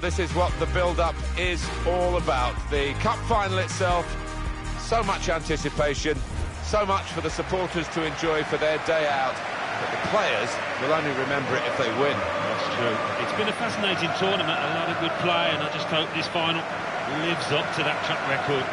This is what the build-up is all about. The cup final itself, so much anticipation, so much for the supporters to enjoy for their day out. But the players will only remember it if they win. That's true. It's been a fascinating tournament, a lot of good play, and I just hope this final lives up to that track record.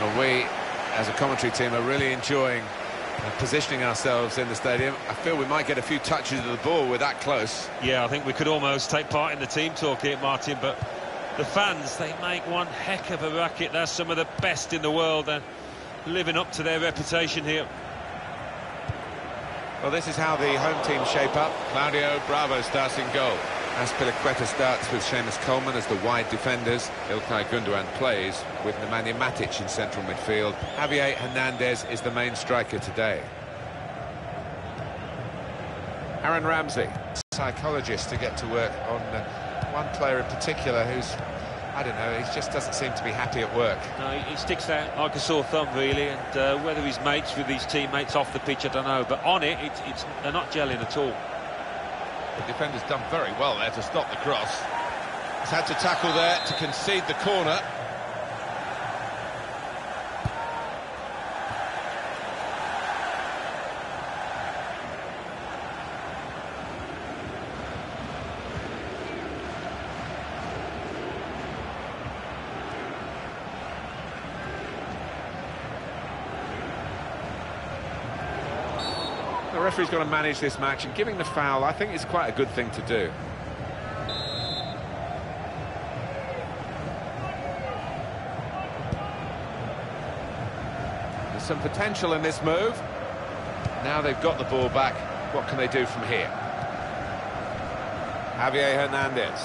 Well, we, as a commentary team, are really enjoying positioning ourselves in the stadium. I feel we might get a few touches of the ball. We're that close. Yeah, I think we could almost take part in the team talk here, Martin, but the fans, they make one heck of a racket. They're some of the best in the world and living up to their reputation here. Well, this is how the home team shape up. Claudio Bravo starts in goal. Azpilicueta starts with Seamus Coleman as the wide defenders. Ilkay Gundogan plays with Nemanja Matic in central midfield. Javier Hernandez is the main striker today. Aaron Ramsey, psychologist to get to work on uh, one player in particular who's, I don't know, he just doesn't seem to be happy at work. No, he sticks out like a sore thumb, really, and uh, whether he's mates with his teammates off the pitch, I don't know. But on it, it's, it's, they're not gelling at all. The defender's done very well there to stop the cross. He's had to tackle there to concede the corner. The referee's got to manage this match, and giving the foul, I think, is quite a good thing to do. There's some potential in this move. Now they've got the ball back. What can they do from here? Javier Hernandez.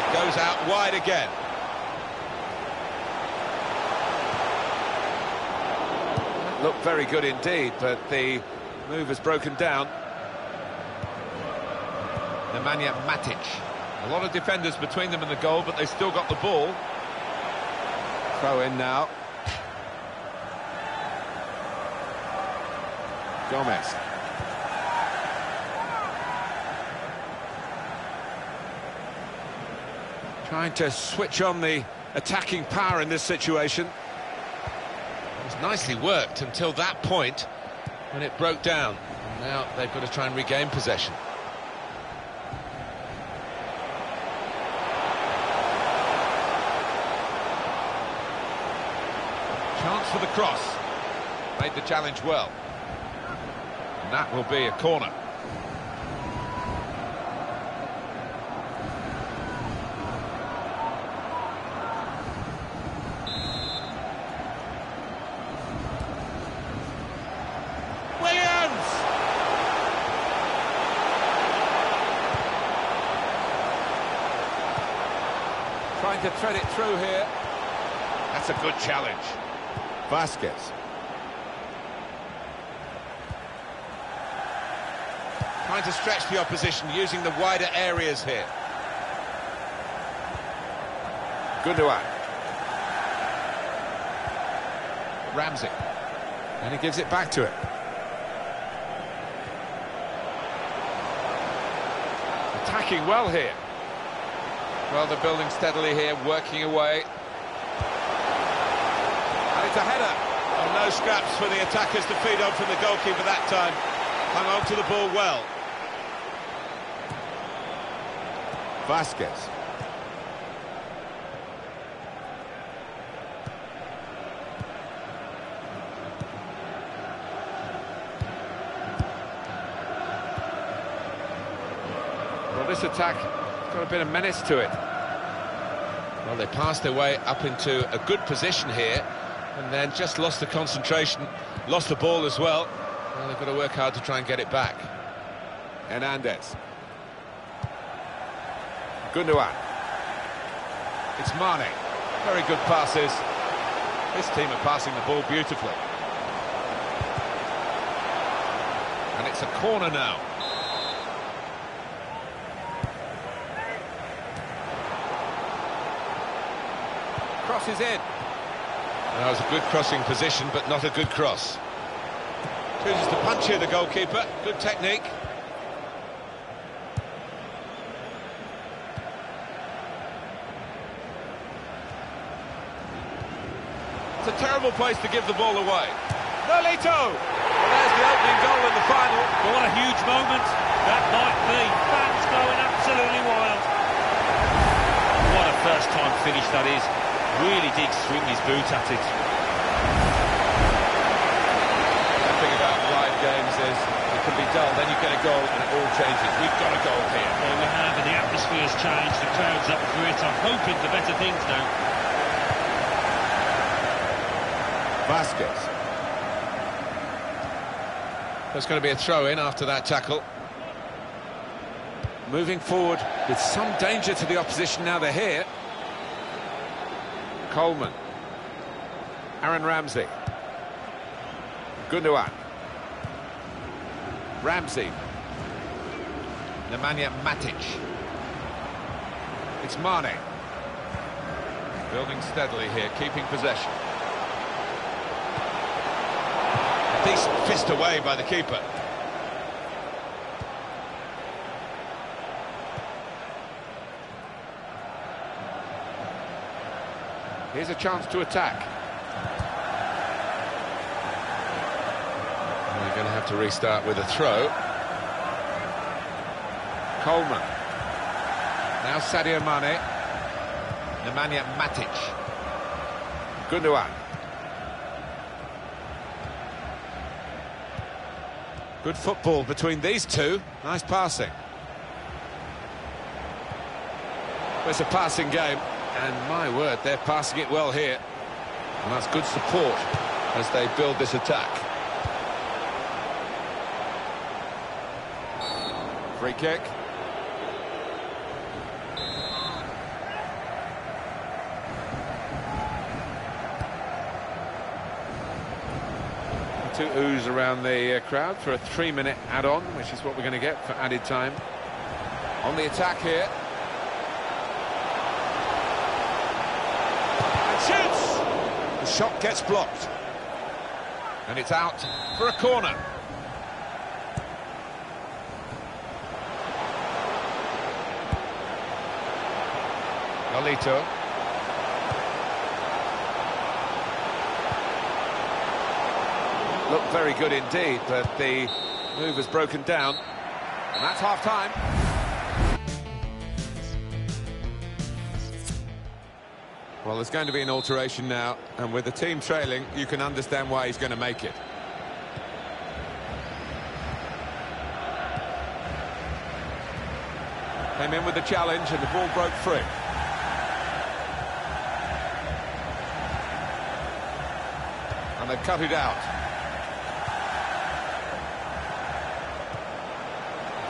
It goes out wide again. Looked very good indeed, but the move has broken down. Nemanja Matic. A lot of defenders between them and the goal, but they've still got the ball. Throw in now. Gomez. Trying to switch on the attacking power in this situation. Was nicely worked until that point when it broke down. And now they've got to try and regain possession. Chance for the cross. Made the challenge well. And that will be a corner. Williams! Trying to thread it through here. That's a good challenge. Vasquez. Trying to stretch the opposition using the wider areas here. Gundogan. Ramsey. And he gives it back to it. Attacking well here. Well, they're building steadily here, working away. And it's a header. And no scraps for the attackers to feed on from the goalkeeper that time. Hung on to the ball well. Vasquez. Well, this attack has got a bit of menace to it. Well, they passed their way up into a good position here and then just lost the concentration, lost the ball as well. Well, they've got to work hard to try and get it back. Hernandez. Gundogan. It's Mane. Very good passes. This team are passing the ball beautifully. And it's a corner now. cross is in. That was a good crossing position, but not a good cross. Chooses to punch here, the goalkeeper. Good technique. It's a terrible place to give the ball away. Nolito! Well, there's the opening goal in the final. What a huge moment that might be. Fans going absolutely wild. What a first-time finish that is. Really did swing his boot at it. The thing about live games is it can be dull, then you get a goal and it all changes. We've got a goal here. Well, we have, and the atmosphere's changed. The crowd's up for it. I'm hoping for better things now. Vasquez. There's going to be a throw-in after that tackle. Moving forward with some danger to the opposition now they're here. Coleman. Aaron Ramsey. Gundogan. Ramsey. Nemanja Matic. It's Mane. Building steadily here, keeping possession. Decent fist away by the keeper. Here's a chance to attack. We're going to have to restart with a throw. Coleman. Now Sadio Mane. Nemanja Matic. Gundogan. Good football between these two. Nice passing. It's a passing game, and my word, they're passing it well here. And that's good support as they build this attack. Free kick. Two oohs around the uh, crowd for a three-minute add-on, which is what we're going to get for added time. On the attack here. And shoots! The shot gets blocked. And it's out for a corner. Nolito. Looked very good indeed, but the move has broken down. And that's half-time. Well, there's going to be an alteration now, and with the team trailing, you can understand why he's going to make it. Came in with the challenge, and the ball broke free. And they cut it out.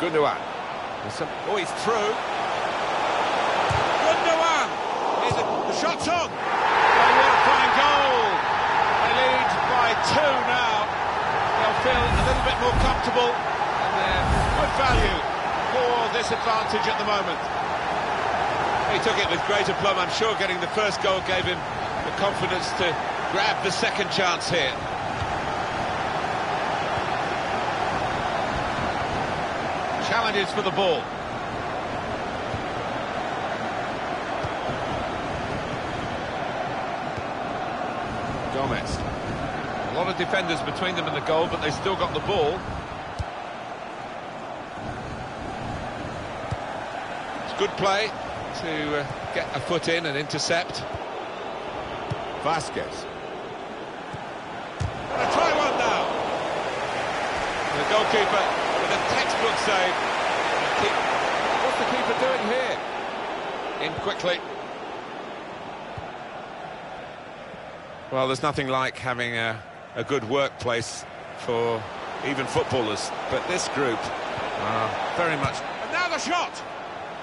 Gundogan. Oh, he's through. Gundogan! Here's a, the shot's on! What a fine goal! They lead by two now. They'll feel a little bit more comfortable, and they're good value for this advantage at the moment. He took it with great aplomb. I'm sure getting the first goal gave him the confidence to grab the second chance here. Challenges for the ball. Gomez. A lot of defenders between them and the goal, but they still got the ball. It's good play to uh, get a foot in and intercept. Vasquez. And a try one now. The goalkeeper with a textbook save. What's the keeper doing here? In quickly. Well, there's nothing like having a, a good workplace for even footballers, but this group are very much... And now the shot!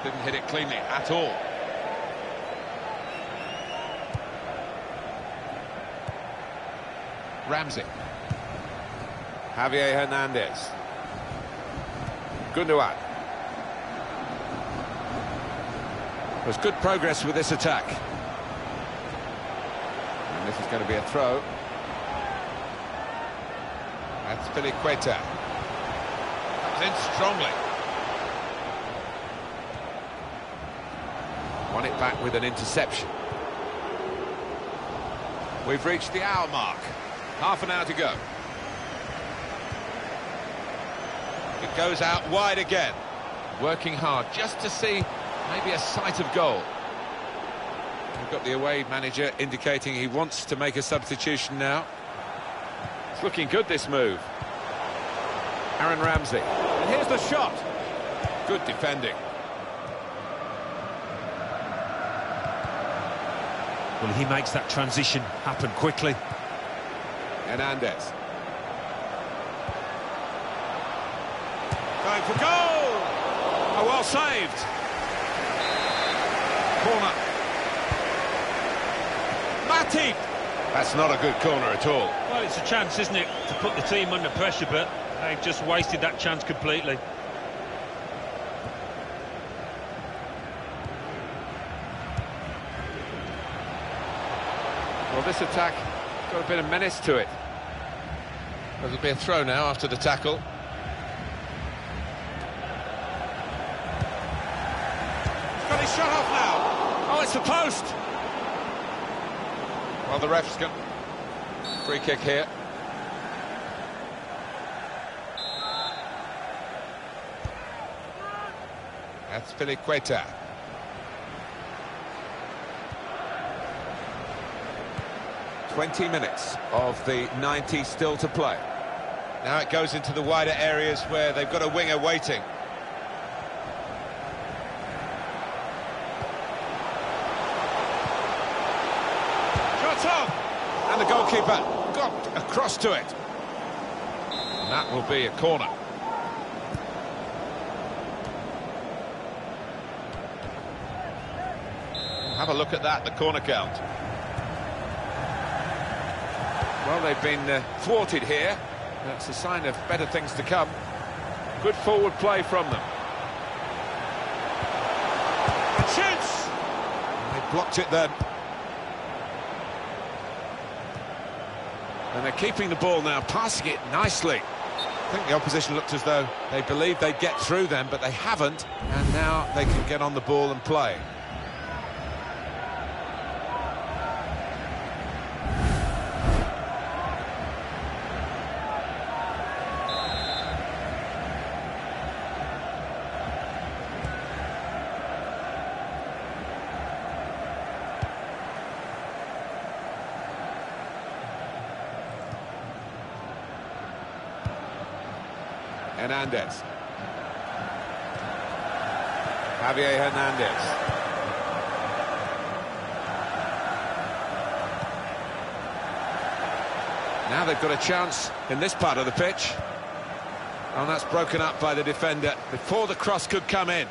Didn't hit it cleanly at all. Ramsey. Javier Hernandez. Gundogan. There's good progress with this attack. And this is going to be a throw. Azpilicueta. Comes in strongly. Won it back with an interception. We've reached the hour mark. Half an hour to go. It goes out wide again. Working hard just to see maybe a sight of goal. We've got the away manager indicating he wants to make a substitution now. It's looking good, this move. Aaron Ramsey. And here's the shot. Good defending. Well, he makes that transition happen quickly. Hernandez. Going for goal! Oh, well saved. Corner. Matip! That's not a good corner at all. Well, it's a chance, isn't it, to put the team under pressure, but they've just wasted that chance completely. Well, this attack got a bit of menace to it. It'll be a throw now after the tackle. He's got his shot off now. Oh, it's the post. Well, the ref's got free kick here. Azpilicueta. Twenty minutes of the 90 still to play. Now it goes into the wider areas where they've got a winger waiting. Shots on! And the goalkeeper got across to it. And that will be a corner. Have a look at that, the corner count. Well, they've been uh, thwarted here. That's a sign of better things to come. Good forward play from them. And shoots! They blocked it then. And they're keeping the ball now, passing it nicely. I think the opposition looked as though they believed they'd get through them, but they haven't. And now they can get on the ball and play. Hernandez. Javier Hernandez. Now they've got a chance in this part of the pitch. And that's broken up by the defender before the cross could come in.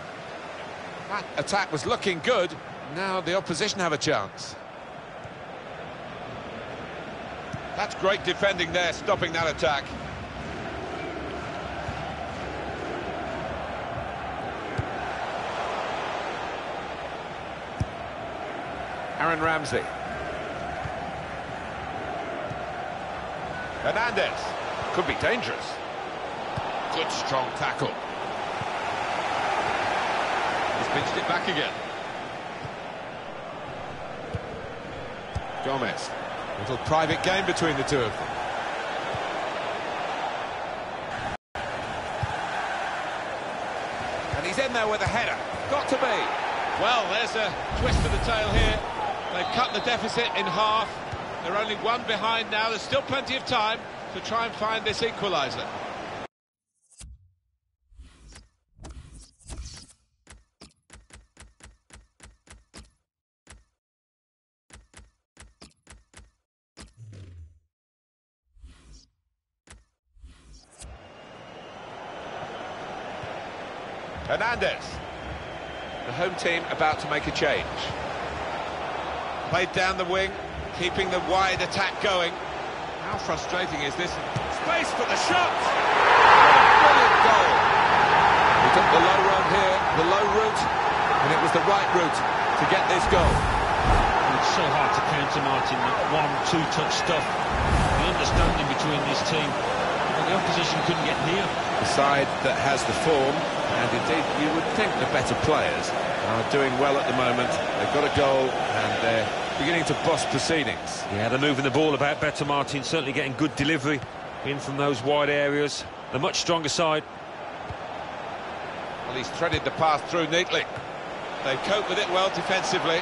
That attack was looking good. Now the opposition have a chance. That's great defending there, stopping that attack. Aaron Ramsey. Hernandez. Could be dangerous. Good strong tackle. He's pinched it back again. Gomez. Little private game between the two of them. And he's in there with a header. Got to be. Well, there's a twist to the tail here. They've cut the deficit in half. They're only one behind now. There's still plenty of time to try and find this equaliser. Hernandez. The home team about to make a change. Played down the wing, keeping the wide attack going. How frustrating is this? Space for the shot! Brilliant goal. He took the low road here, the low route, and it was the right route to get this goal. It's so hard to counter, Martin, that one, two-touch stuff. The understanding between this team, and the opposition couldn't get near. The side that has the form, and indeed you would think the better players, are doing well at the moment. They've got a goal, and they're beginning to boss proceedings. Yeah, they're moving the ball about better, Martin. Certainly getting good delivery in from those wide areas. The much stronger side. Well, he's threaded the path through neatly. They've coped with it well defensively.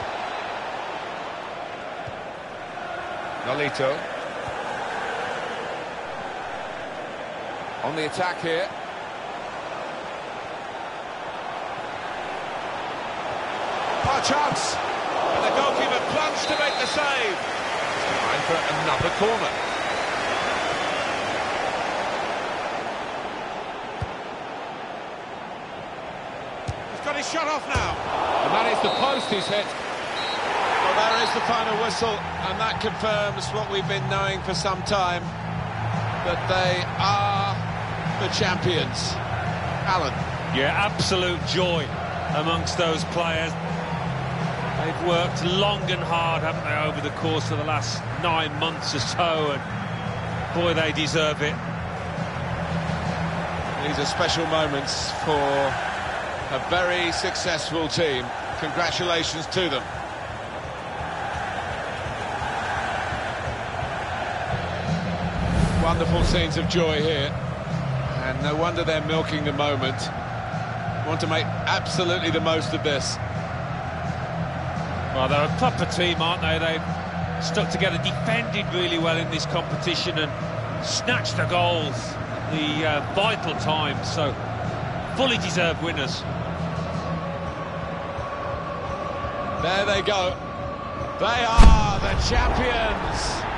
Nolito. On the attack here. Oh, chance! And the goalkeeper plunged to make the save. Time for another corner. He's got his shot off now. And that is the post he's hit. Well, there is the final whistle, and that confirms what we've been knowing for some time, that they are the champions. Alan. Yeah, absolute joy amongst those players. They've worked long and hard, haven't they, over the course of the last nine months or so, and boy, they deserve it. These are special moments for a very successful team. Congratulations to them. Wonderful scenes of joy here. And no wonder they're milking the moment. Want to make absolutely the most of this. Well, they're a proper team, aren't they? They've stuck together, defended really well in this competition and snatched the goals the uh, vital times. So, fully deserved winners. There they go. They are the champions.